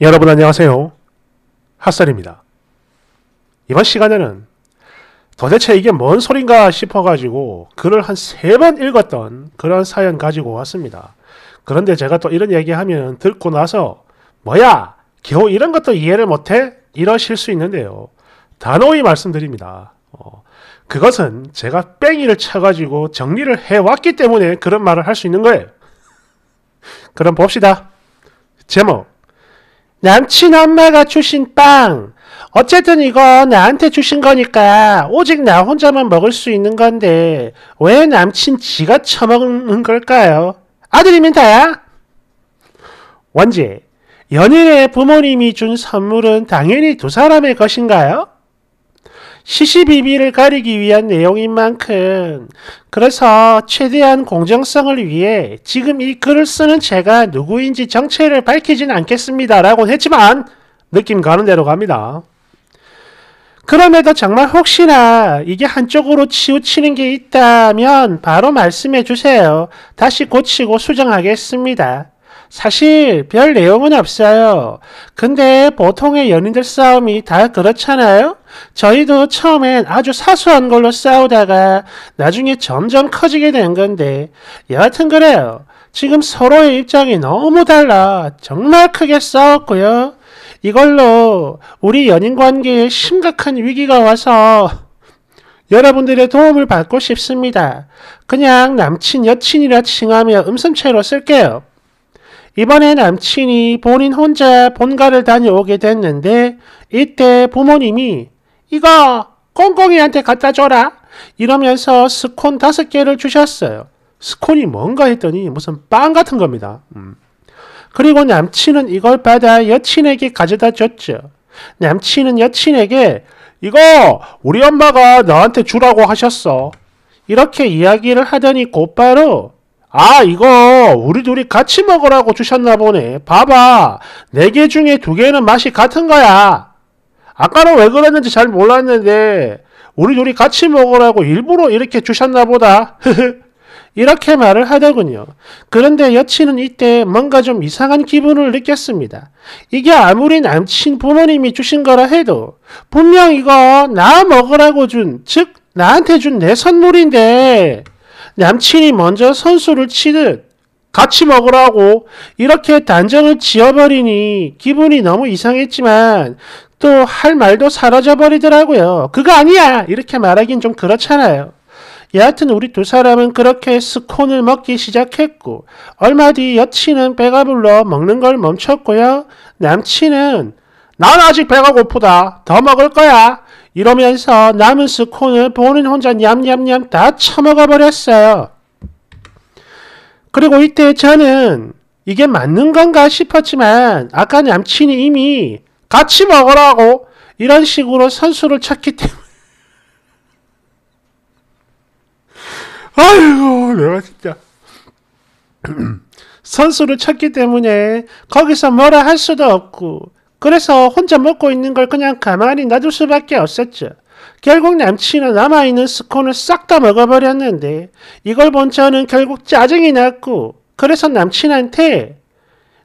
여러분 안녕하세요. 핫살입니다. 이번 시간에는 도대체 이게 뭔 소린가 싶어가지고 글을 한 세 번 읽었던 그런 사연 가지고 왔습니다. 그런데 제가 또 이런 얘기하면 듣고 나서 뭐야 겨우 이런 것도 이해를 못해? 이러실 수 있는데요. 단호히 말씀드립니다. 어, 그것은 제가 뺑이를 쳐가지고 정리를 해왔기 때문에 그런 말을 할 수 있는 거예요. 그럼 봅시다. 제목 남친 엄마가 주신 빵. 어쨌든 이거 나한테 주신 거니까 오직 나 혼자만 먹을 수 있는 건데 왜 남친 지가 처먹는 걸까요? 아들이면 다야? 원제, 연인의 부모님이 준 선물은 당연히 두 사람의 것인가요? 시시비비를 가리기 위한 내용인 만큼 그래서 최대한 공정성을 위해 지금 이 글을 쓰는 제가 누구인지 정체를 밝히진 않겠습니다. 라고 했지만 느낌 가는 대로 갑니다. 그럼에도 정말 혹시나 이게 한쪽으로 치우치는 게 있다면 바로 말씀해 주세요. 다시 고치고 수정하겠습니다. 사실 별 내용은 없어요. 근데 보통의 연인들 싸움이 다 그렇잖아요? 저희도 처음엔 아주 사소한 걸로 싸우다가 나중에 점점 커지게 된 건데 여하튼 그래요. 지금 서로의 입장이 너무 달라 정말 크게 싸웠고요. 이걸로 우리 연인 관계에 심각한 위기가 와서 여러분들의 도움을 받고 싶습니다. 그냥 남친, 여친이라 칭하며 음성체로 쓸게요. 이번에 남친이 본인 혼자 본가를 다녀오게 됐는데 이때 부모님이 이거 꽁꽁이한테 갖다 줘라 이러면서 스콘 다섯 개를 주셨어요. 스콘이 뭔가 했더니 무슨 빵 같은 겁니다. 음. 그리고 남친은 이걸 받아 여친에게 가져다 줬죠. 남친은 여친에게 이거 우리 엄마가 나한테 주라고 하셨어. 이렇게 이야기를 하더니 곧바로 아, 이거 우리 둘이 같이 먹으라고 주셨나 보네. 봐봐. 네 개 중에 두 개는 맛이 같은 거야. 아까는 왜 그랬는지 잘 몰랐는데 우리 둘이 같이 먹으라고 일부러 이렇게 주셨나 보다. 이렇게 말을 하더군요. 그런데 여친은 이때 뭔가 좀 이상한 기분을 느꼈습니다. 이게 아무리 남친 부모님이 주신 거라 해도 분명 이거 나 먹으라고 준, 즉 나한테 준 내 선물인데 남친이 먼저 선수를 치듯 같이 먹으라고 이렇게 단정을 지어버리니 기분이 너무 이상했지만 또 할 말도 사라져버리더라고요. 그거 아니야! 이렇게 말하긴 좀 그렇잖아요. 여하튼 우리 두 사람은 그렇게 스콘을 먹기 시작했고 얼마 뒤 여친은 배가 불러 먹는 걸 멈췄고요. 남친은 난 아직 배가 고프다. 더 먹을 거야. 이러면서 남은 스콘을 본인 혼자 냠냠냠 다 처먹어 버렸어요. 그리고 이때 저는 이게 맞는 건가 싶었지만 아까 남친이 이미 같이 먹으라고 이런 식으로 선수를 쳤기 때문에 아이고 내가 진짜 선수를 쳤기 때문에 거기서 뭐라 할 수도 없고 그래서 혼자 먹고 있는 걸 그냥 가만히 놔둘 수밖에 없었죠. 결국 남친은 남아있는 스콘을 싹 다 먹어버렸는데 이걸 본 저는 결국 짜증이 났고 그래서 남친한테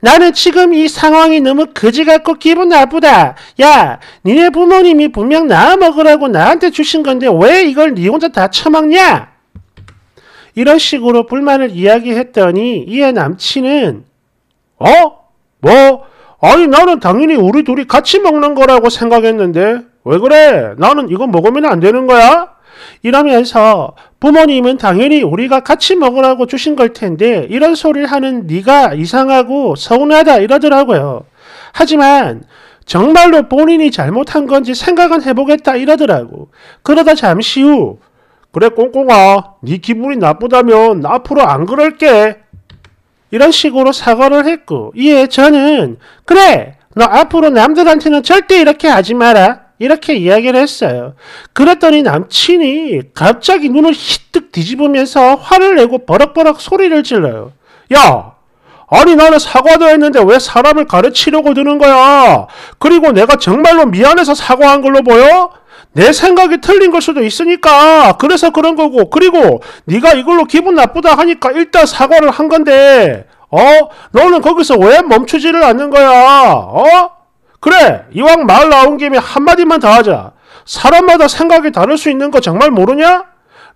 나는 지금 이 상황이 너무 거지 같고 기분 나쁘다. 야, 니네 부모님이 분명 나 먹으라고 나한테 주신 건데 왜 이걸 니 혼자 다 처먹냐? 이런 식으로 불만을 이야기했더니 이에 남친은 어? 뭐? 아니 나는 당연히 우리 둘이 같이 먹는 거라고 생각했는데 왜 그래? 나는 이거 먹으면 안 되는 거야? 이러면서 부모님은 당연히 우리가 같이 먹으라고 주신 걸 텐데 이런 소리를 하는 네가 이상하고 서운하다 이러더라고요. 하지만 정말로 본인이 잘못한 건지 생각은 해보겠다 이러더라고. 그러다 잠시 후 그래 꽁꽁아 네 기분이 나쁘다면 앞으로 안 그럴게. 이런 식으로 사과를 했고 이에 저는 그래 너 앞으로 남들한테는 절대 이렇게 하지 마라. 이렇게 이야기를 했어요. 그랬더니 남친이 갑자기 눈을 희뜩 뒤집으면서 화를 내고 버럭버럭 소리를 질러요. 야! 아니 나는 사과도 했는데 왜 사람을 가르치려고 드는 거야? 그리고 내가 정말로 미안해서 사과한 걸로 보여? 내 생각이 틀린 걸 수도 있으니까 그래서 그런 거고 그리고 네가 이걸로 기분 나쁘다 하니까 일단 사과를 한 건데 어? 너는 거기서 왜 멈추지를 않는 거야? 어? 그래, 이왕 말 나온 김에 한마디만 더 하자. 사람마다 생각이 다를 수 있는 거 정말 모르냐?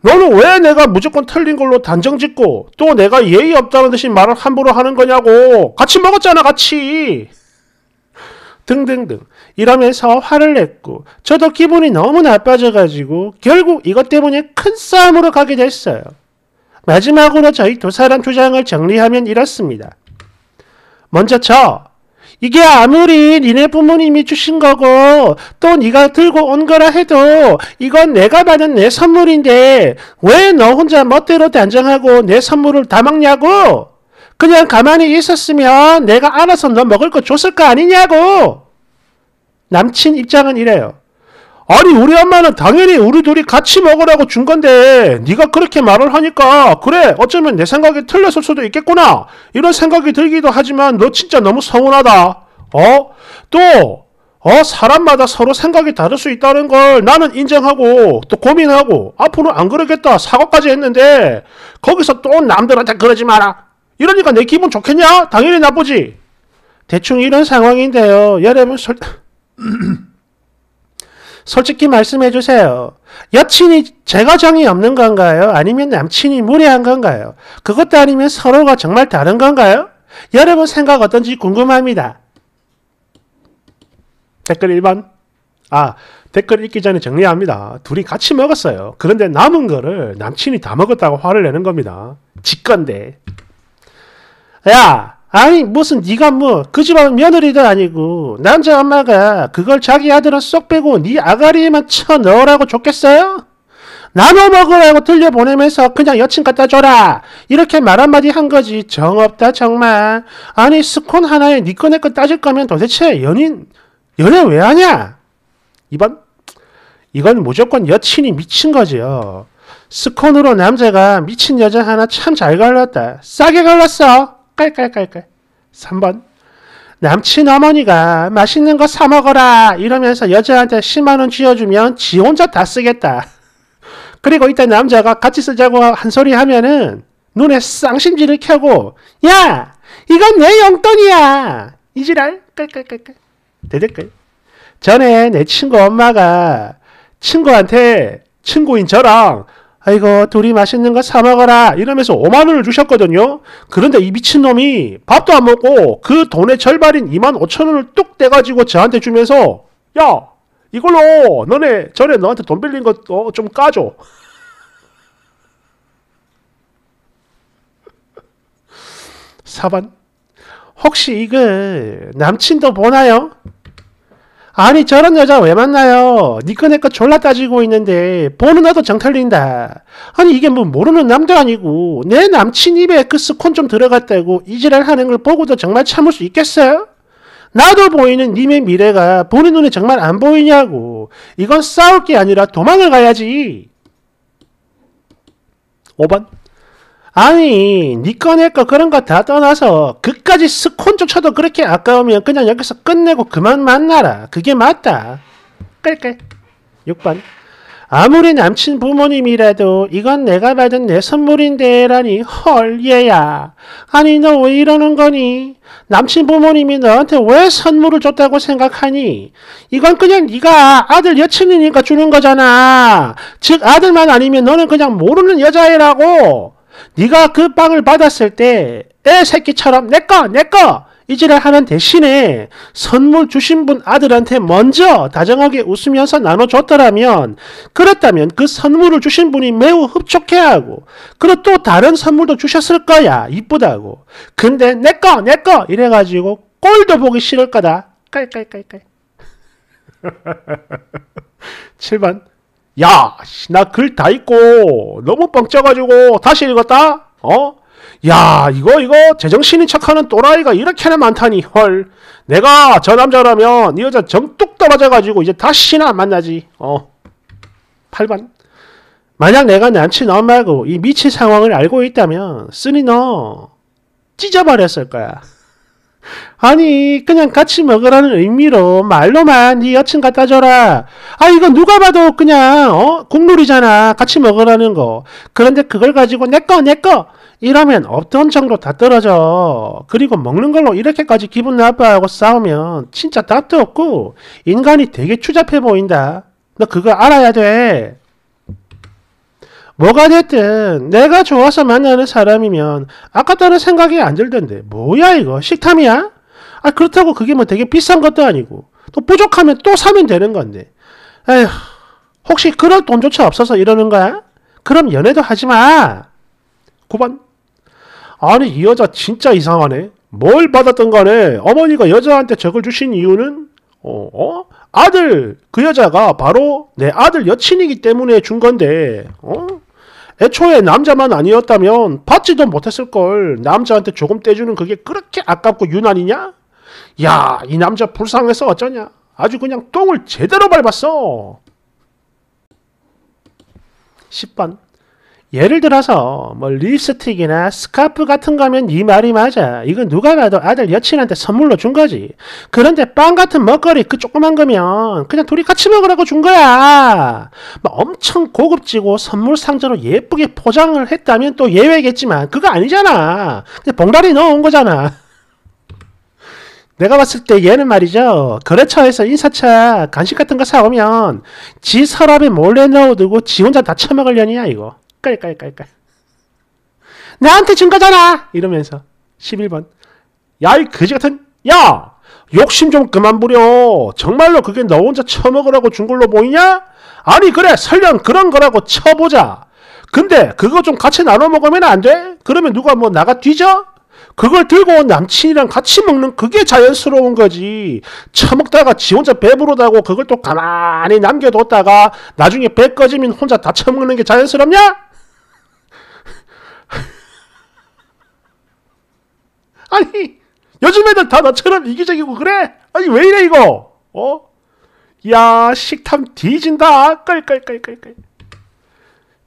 너는 왜 내가 무조건 틀린 걸로 단정 짓고 또 내가 예의 없다는 듯이 말을 함부로 하는 거냐고. 같이 먹었잖아, 같이. 등등등 이러면서 화를 냈고 저도 기분이 너무 나빠져가지고 결국 이것 때문에 큰 싸움으로 가게 됐어요. 마지막으로 저희 두 사람 주장을 정리하면 이렇습니다. 먼저 저 이게 아무리 니네 부모님이 주신 거고 또 네가 들고 온 거라 해도 이건 내가 받은 내 선물인데 왜 너 혼자 멋대로 단정하고 내 선물을 다 먹냐고? 그냥 가만히 있었으면 내가 알아서 너 먹을 거 줬을 거 아니냐고. 남친 입장은 이래요. 아니 우리 엄마는 당연히 우리 둘이 같이 먹으라고 준 건데 네가 그렇게 말을 하니까 그래 어쩌면 내 생각이 틀렸을 수도 있겠구나. 이런 생각이 들기도 하지만 너 진짜 너무 서운하다. 어? 또 어, 사람마다 서로 생각이 다를 수 있다는 걸 나는 인정하고 또 고민하고 앞으로 안 그러겠다 사과까지 했는데 거기서 또 남들한테 그러지 마라. 이러니까 내 기분 좋겠냐? 당연히 나쁘지. 대충 이런 상황인데요. 여러분 솔... 솔직히 말씀해 주세요. 여친이 제가 정이 없는 건가요? 아니면 남친이 무례한 건가요? 그것도 아니면 서로가 정말 다른 건가요? 여러분 생각 어떤지 궁금합니다. 댓글 1번. 아, 댓글 읽기 전에 정리합니다. 둘이 같이 먹었어요. 그런데 남은 거를 남친이 다 먹었다고 화를 내는 겁니다. 직건데. 야, 아니 무슨 네가 뭐 그 집안 며느리도 아니고 남자 엄마가 그걸 자기 아들은 쏙 빼고 네 아가리에만 쳐 넣으라고 줬겠어요? 나눠 먹으라고 들려보내면서 그냥 여친 갖다 줘라. 이렇게 말 한마디 한 거지. 정없다 정말. 아니 스콘 하나에 네 내꺼 따질 거면 도대체 연인 연애 왜 하냐? 2번 이건 무조건 여친이 미친 거지요. 스콘으로 남자가 미친 여자 하나 참 잘 갈랐다. 싸게 갈랐어 깔깔깔깔. 3번. 남친 어머니가 맛있는 거 사 먹어라 이러면서 여자한테 10만원 쥐어주면 지 혼자 다 쓰겠다. 그리고 이때 남자가 같이 쓰자고 한 소리 하면은 눈에 쌍심지를 켜고 야 이건 내 용돈이야 이지랄 깔깔깔깔 대댓글 전에 내 친구 엄마가 친구한테 친구인 저랑 아이고 둘이 맛있는 거 사 먹어라 이러면서 5만 원을 주셨거든요. 그런데 이 미친놈이 밥도 안 먹고 그 돈의 절반인 2만 5천 원을 뚝 떼가지고 저한테 주면서 야 이걸로 너네 전에 너한테 돈 빌린 거좀 까줘. 사반 혹시 이거 남친도 보나요? 아니 저런 여자 왜 만나요? 니꺼 내꺼 졸라 따지고 있는데 보는 나도 정 털린다. 아니 이게 뭐 모르는 남도 아니고 내 남친 입에 그 스콘 좀 들어갔다고 이지랄 하는 걸 보고도 정말 참을 수 있겠어요? 나도 보이는 님의 미래가 본인 눈에 정말 안 보이냐고. 이건 싸울 게 아니라 도망을 가야지. 5번 아니 니꺼 내꺼 그런 거 다 떠나서 그까지 스콘조차도 그렇게 아까우면 그냥 여기서 끝내고 그만 만나라. 그게 맞다. 끌끌. 6번 아무리 남친 부모님이라도 이건 내가 받은 내 선물인데 라니 헐 얘야 아니 너 왜 이러는 거니 남친 부모님이 너한테 왜 선물을 줬다고 생각하니 이건 그냥 네가 아들 여친이니까 주는 거잖아 즉 아들만 아니면 너는 그냥 모르는 여자애라고 네가 그 빵을 받았을 때 애 새끼처럼 내꺼 내꺼 이지랄 하는 대신에 선물 주신 분 아들한테 먼저 다정하게 웃으면서 나눠줬더라면 그렇다면 그 선물을 주신 분이 매우 흡족해하고 그리고 또 다른 선물도 주셨을 거야 이쁘다고. 근데 내꺼 내꺼 이래가지고 꼴도 보기 싫을 거다. 깔깔깔깔. 7번 야, 나 글 다 읽고 너무 뻥쳐가지고 다시 읽었다? 어? 야, 이거 이거 제정신인 척하는 또라이가 이렇게나 많다니 헐. 내가 저 남자라면 이 여자 정뚝 떨어져가지고 이제 다시는 안 만나지. 어. 8번. 만약 내가 너 말고 이 미친 상황을 알고 있다면 쓰니 너 찢어버렸을 거야. 아니 그냥 같이 먹으라는 의미로 말로만 네 여친 갖다 줘라. 아 이거 누가 봐도 그냥 어 국룰이잖아. 같이 먹으라는 거. 그런데 그걸 가지고 내꺼 내꺼 이러면 없던 정도 다 떨어져. 그리고 먹는 걸로 이렇게까지 기분 나빠하고 싸우면 진짜 답도 없고 인간이 되게 추잡해 보인다. 너 그거 알아야 돼. 뭐가 됐든 내가 좋아서 만나는 사람이면 아깝다는 생각이 안 들던데. 뭐야 이거? 식탐이야? 아 그렇다고 그게 뭐 되게 비싼 것도 아니고. 또 부족하면 또 사면 되는 건데. 에휴 혹시 그럴 돈조차 없어서 이러는 거야? 그럼 연애도 하지 마. 9번. 아니 이 여자 진짜 이상하네. 뭘 받았던 간에 어머니가 여자한테 저걸 주신 이유는? 어, 어? 아들 그 여자가 바로 내 아들 여친이기 때문에 준 건데. 어? 애초에 남자만 아니었다면 받지도 못했을 걸 남자한테 조금 떼주는 그게 그렇게 아깝고 유난이냐? 야, 이 남자 불쌍해서 어쩌냐? 아주 그냥 똥을 제대로 밟았어. 10번. 예를 들어서 뭐 립스틱이나 스카프 같은 거면 이 말이 맞아. 이건 누가 봐도 아들 여친한테 선물로 준 거지. 그런데 빵 같은 먹거리 그 조그만 거면 그냥 둘이 같이 먹으라고 준 거야. 뭐 엄청 고급지고 선물 상자로 예쁘게 포장을 했다면 또 예외겠지만 그거 아니잖아. 그냥 봉다리 넣어온 거잖아. 내가 봤을 때 얘는 말이죠. 거래처에서 인사차 간식 같은 거 사오면 지 서랍에 몰래 넣어두고 지 혼자 다 처먹으려니야 이거. 깔깔깔깔. 나한테 준 거잖아! 이러면서. 11번. 야, 이 거지 같은, 야! 욕심 좀 그만 부려. 정말로 그게 너 혼자 처먹으라고 준 걸로 보이냐? 아니, 그래, 설령 그런 거라고 쳐보자. 근데 그거 좀 같이 나눠 먹으면 안 돼? 그러면 누가 뭐 나가 뒤져? 그걸 들고 온 남친이랑 같이 먹는 그게 자연스러운 거지. 처먹다가 지 혼자 배부르다고 그걸 또 가만히 남겨뒀다가 나중에 배 꺼지면 혼자 다 처먹는 게 자연스럽냐? 아니 요즘 애들 다 너처럼 이기적이고 그래? 아니 왜 이래 이거? 어? 야 식탐 뒤진다 깔깔깔깔깔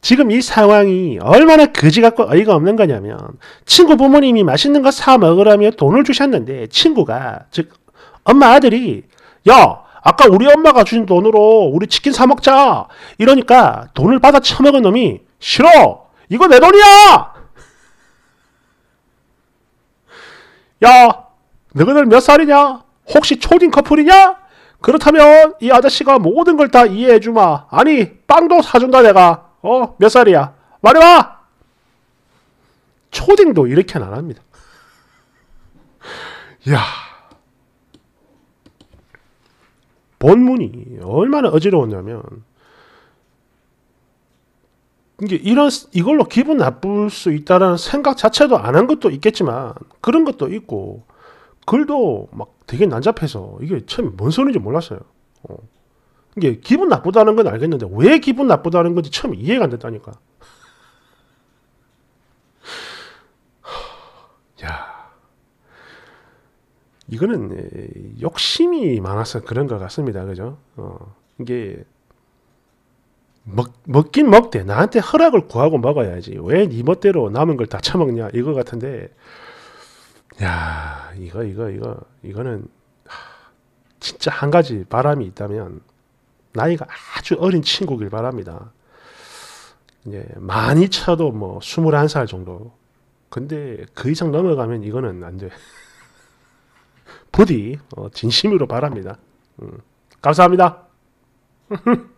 지금 이 상황이 얼마나 거지 같고 어이가 없는 거냐면 친구 부모님이 맛있는 거 사 먹으라며 돈을 주셨는데 친구가 즉 엄마 아들이 야 아까 우리 엄마가 주신 돈으로 우리 치킨 사 먹자 이러니까 돈을 받아 처먹은 놈이 싫어 이거 내 돈이야 야, 너희들 몇 살이냐? 혹시 초딩 커플이냐? 그렇다면 이 아저씨가 모든 걸 다 이해해 주마. 아니, 빵도 사준다 내가. 어, 몇 살이야? 말해봐! 초딩도 이렇게는 안 합니다. 야 본문이 얼마나 어지러웠냐면 이게 이런 이걸로 기분 나쁠 수 있다라는 생각 자체도 안 한 것도 있겠지만 그런 것도 있고 글도 막 되게 난잡해서 이게 참 뭔 소리인지 몰랐어요. 어. 이게 기분 나쁘다는 건 알겠는데 왜 기분 나쁘다는 건지 처음 이해가 안 됐다니까. 야, 이거는 욕심이 많아서 그런 것 같습니다. 그죠? 어. 이게 먹, 먹긴 먹대. 나한테 허락을 구하고 먹어야지. 왜 네 멋대로 남은 걸 다 처먹냐. 이거 같은데. 야, 이거, 이거, 이거, 이거는, 진짜 한 가지 바람이 있다면, 나이가 아주 어린 친구길 바랍니다. 이제, 많이 쳐도 뭐, 21살 정도. 근데 그 이상 넘어가면 이거는 안 돼. 부디, 어, 진심으로 바랍니다. 음, 감사합니다.